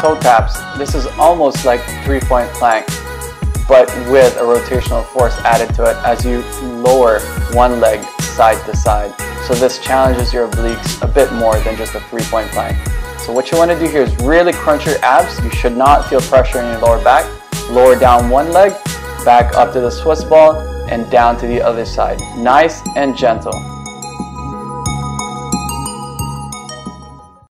toe taps, this is almost like three-point plank, but with a rotational force added to it as you lower one leg side to side. So this challenges your obliques a bit more than just a three-point plank. So what you want to do here is really crunch your abs. You should not feel pressure in your lower back. Lower down one leg, back up to the Swiss ball, and down to the other side. Nice and gentle.